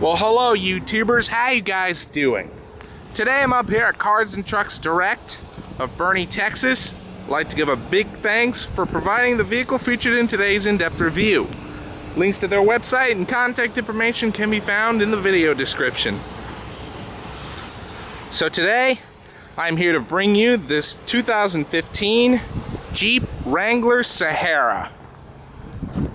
Well, hello YouTubers, how you guys doing? Today I'm up here at Cars and Trucks Direct of Boerne, Texas. I'd like to give a big thanks for providing the vehicle featured in today's in-depth review. Links to their website and contact information can be found in the video description. So today, I'm here to bring you this 2015 Jeep Wrangler Sahara.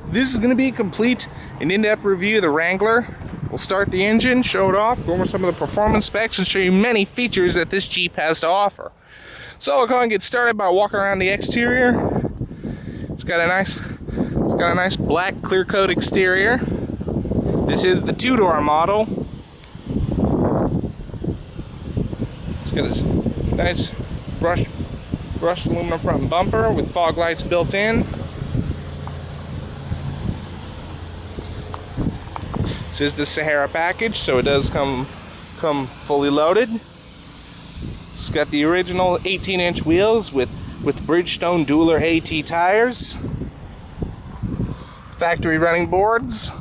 This is going to be a complete an in-depth review of the Wrangler We'll start the engine, show it off, go over some of the performance specs, and show you many features that this Jeep has to offer. So we'll go and get started by walking around the exterior. It's got a nice, it's got a nice black clear coat exterior. This is the two-door model. It's got a nice brushed, brushed aluminum front bumper with fog lights built in. This is the Sahara package, so it does come come fully loaded. It's got the original 18-inch wheels with with Bridgestone Dueler AT tires, factory running boards,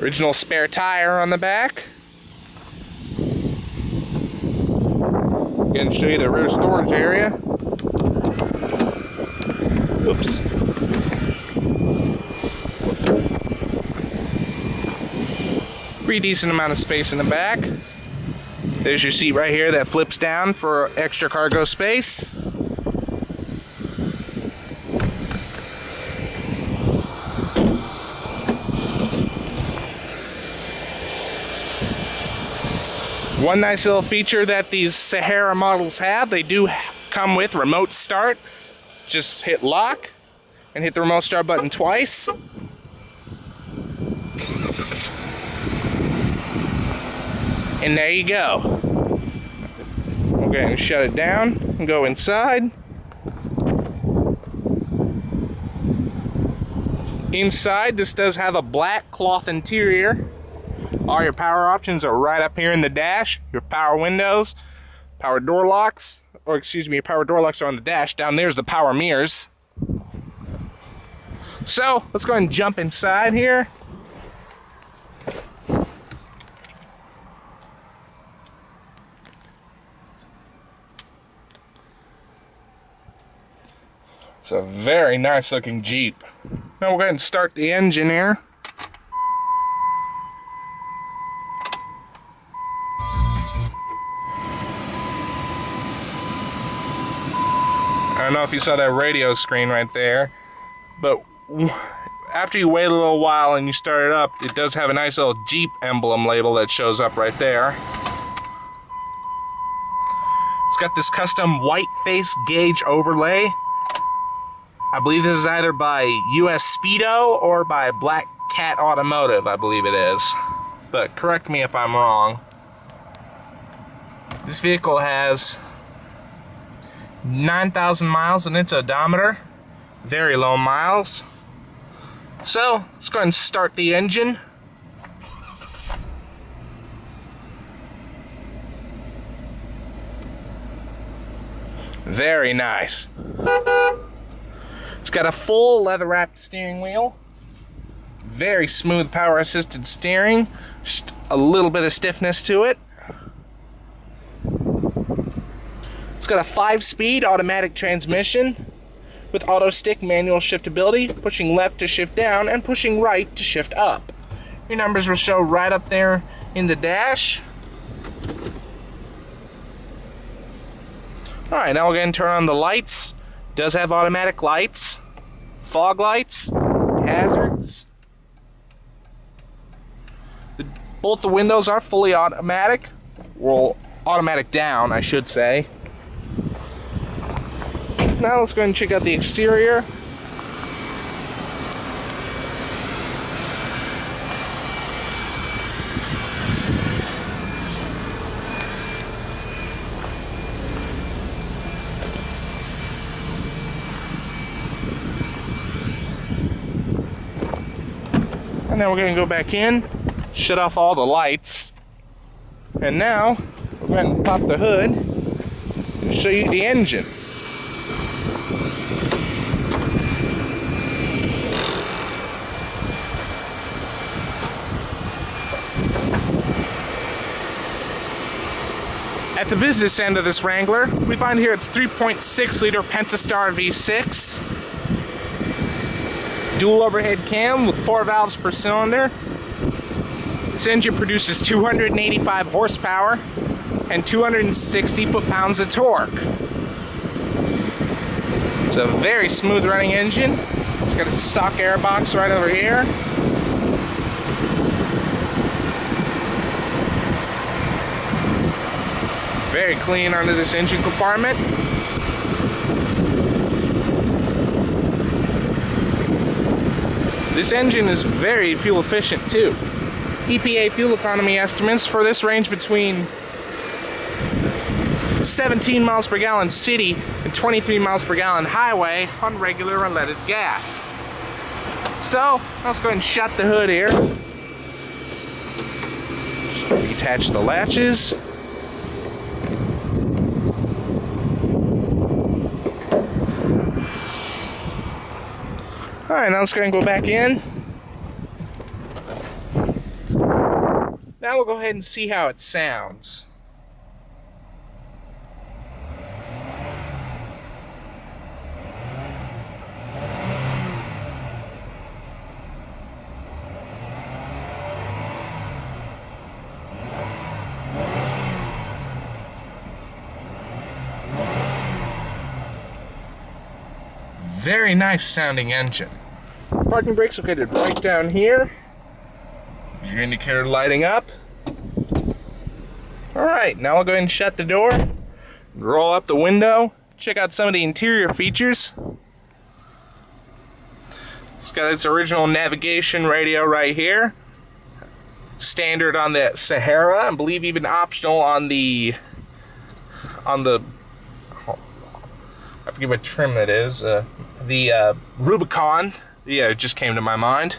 original spare tire on the back. Again, show you the rear storage area. Oops. Pretty decent amount of space in the back. There's your seat right here that flips down for extra cargo space. One nice little feature that these Sahara models have, they do come with remote start. Just hit lock and hit the remote start button twice. And there you go. We'll go ahead and shut it down and go inside. Inside, this does have a black cloth interior. All your power options are right up here in the dash. Your power windows, power door locks, or excuse me, your power door locks are on the dash. Down there's the power mirrors. So, let's go and jump inside here. It's a very nice looking Jeep. Now we'll go ahead and start the engine here. I don't know if you saw that radio screen right there, but after you wait a little while and you start it up, it does have a nice little Jeep emblem label that shows up right there. It's got this custom white face gauge overlay I believe this is either by US Speedo or by Black Cat Automotive, I believe it is. But correct me if I'm wrong. This vehicle has 9,000 miles in its odometer. Very low miles. So, let's go ahead and start the engine. Very nice. Got a full leather wrapped steering wheel. Very smooth power assisted steering. Just a little bit of stiffness to it. It's got a five speed automatic transmission with auto stick manual shiftability, pushing left to shift down and pushing right to shift up. Your numbers will show right up there in the dash. Alright, now we'll go ahead and turn on the lights. Does have automatic lights, fog lights, hazards. The, both the windows are fully automatic. Well, automatic down, I should say. Now let's go and check out the exterior. And we're gonna go back in, shut off all the lights. And now we're gonna pop the hood and show you the engine. At the business end of this Wrangler, we find here its 3.6 liter Pentastar V6, Dual overhead cam with four valves per cylinder. This engine produces 285 horsepower and 260 foot-pounds of torque. It's a very smooth running engine. It's got a stock air box right over here. Very clean under this engine compartment. This engine is very fuel efficient too. EPA fuel economy estimates for this range between 17 miles per gallon city and 23 miles per gallon highway on regular unleaded gas. So, let's go ahead and shut the hood here. Detach the latches. Alright, now let's go and go back in. Now we'll go ahead and see how it sounds. Very nice sounding engine. Parking brakes located right down here. Your indicator lighting up. Alright, now I'll go ahead and shut the door. Roll up the window. Check out some of the interior features. It's got its original navigation radio right here. Standard on the Sahara, I believe even optional on the on the I forget what trim it is. Uh, the uh, Rubicon. Yeah, it just came to my mind.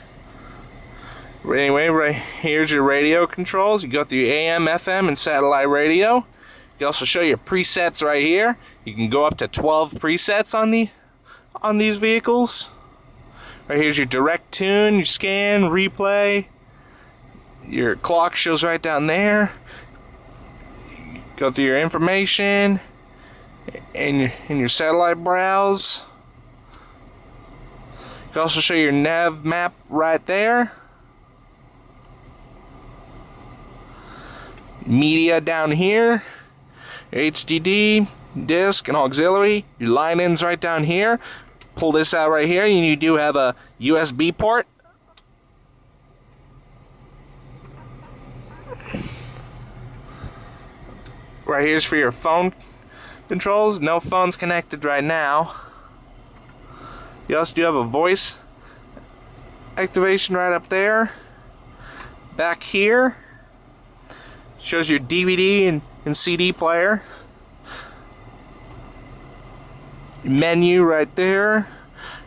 Anyway, right here's your radio controls. You go through AM, FM, and satellite radio. You can also show your presets right here. You can go up to 12 presets on the on these vehicles. Right here's your direct tune, your scan, replay. Your clock shows right down there. Go through your information and your, and your satellite browse. Also show your nav map right there. Media down here. HDD, disc, and auxiliary. Your line ins right down here. Pull this out right here, and you do have a USB port. Right here's for your phone controls. No phones connected right now. You also do have a voice activation right up there. Back here shows your DVD and, and CD player. Menu right there.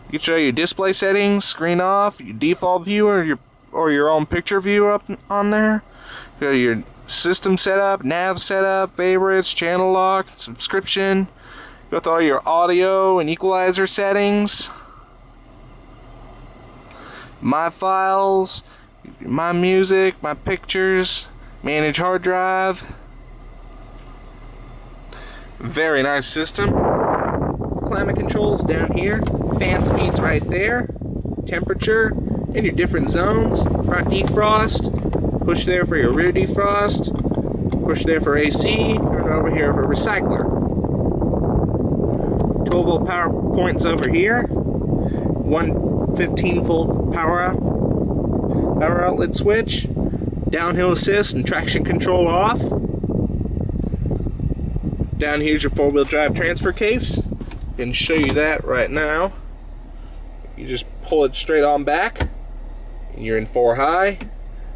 You can show your display settings, screen off, your default view, or your or your own picture view up on there. You your system setup, nav setup, favorites, channel lock, subscription. Go through all your audio and equalizer settings. My files, my music, my pictures, manage hard drive. Very nice system. Climate controls down here, fan speeds right there, temperature, and your different zones, front defrost, Push there for your rear defrost. Push there for AC. Turn over here for recycler. 12 volt power points over here. One 15 volt power power outlet switch. Downhill assist and traction control off. Down here's your four-wheel drive transfer case. Can show you that right now. You just pull it straight on back. and You're in four high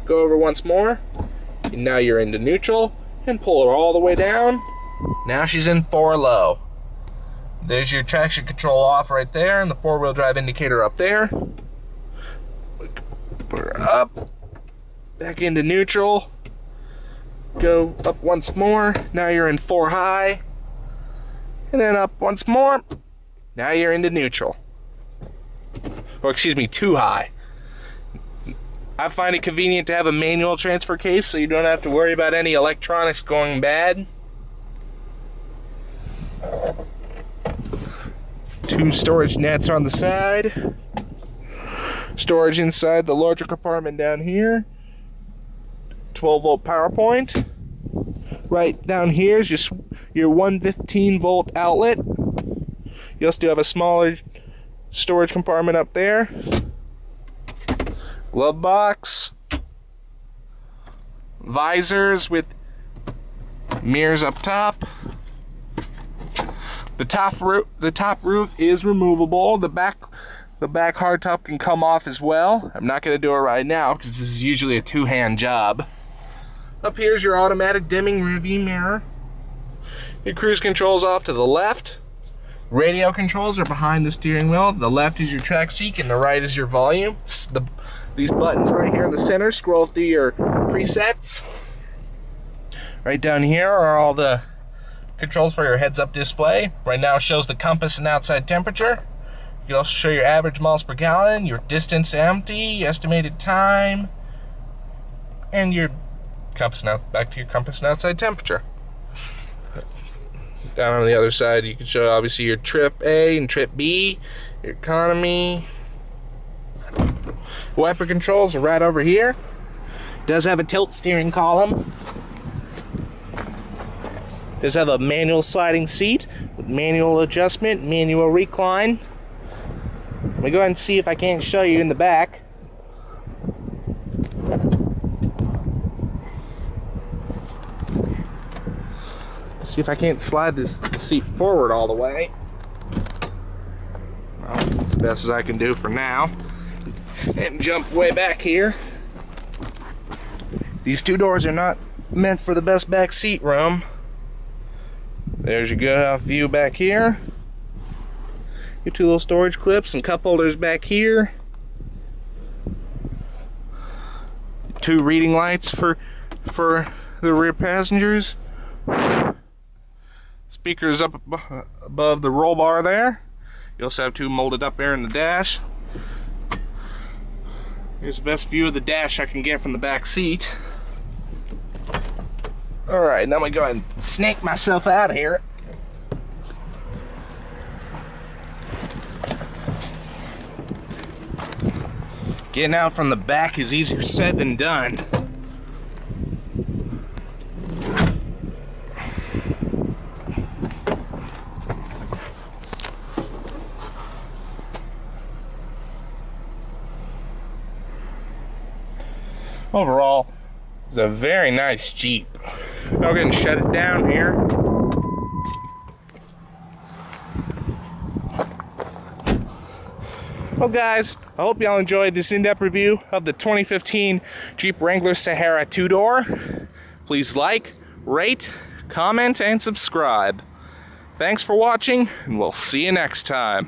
go over once more. And now you're into neutral and pull her all the way down. Now she's in four low. There's your traction control off right there and the four wheel drive indicator up there her up, back into neutral, go up once more, now you're in four high, and then up once more, now you're into neutral. Or excuse me, two high. I find it convenient to have a manual transfer case so you don't have to worry about any electronics going bad. Two storage nets on the side. Storage inside the larger compartment down here. 12 volt power point. Right down here is just your 115 volt outlet. You also do have a smaller storage compartment up there. Glove box. Visors with mirrors up top. The top roof the top roof is removable. The back the back hardtop can come off as well. I'm not going to do it right now because this is usually a two-hand job. Up here's your automatic dimming rearview mirror. Your cruise controls off to the left. Radio controls are behind the steering wheel. The left is your track seek and the right is your volume. The, these buttons right here in the center scroll through your presets. Right down here are all the controls for your heads-up display. Right now shows the compass and outside temperature. You can also show your average miles per gallon, your distance empty, estimated time, and your compass now back to your compass and outside temperature. Down on the other side, you can show obviously your trip A and trip B, your economy. Wiper controls are right over here. Does have a tilt steering column. Does have a manual sliding seat with manual adjustment, manual recline. Let me go ahead and see if I can't show you in the back. See if I can't slide this seat forward all the way. Well, as best as I can do for now. And jump way back here. These two doors are not meant for the best back seat room. There's your good enough view back here. Your two little storage clips and cup holders back here. Two reading lights for for the rear passengers. Speakers up above the roll bar there. You also have two molded up there in the dash. Here's the best view of the dash I can get from the back seat. Alright, now I'm gonna go ahead and snake myself out of here. Getting out from the back is easier said than done. Overall, it's a very nice Jeep. We're gonna shut it down here. Well guys, I hope y'all enjoyed this in-depth review of the 2015 Jeep Wrangler Sahara two-door. Please like, rate, comment, and subscribe. Thanks for watching, and we'll see you next time.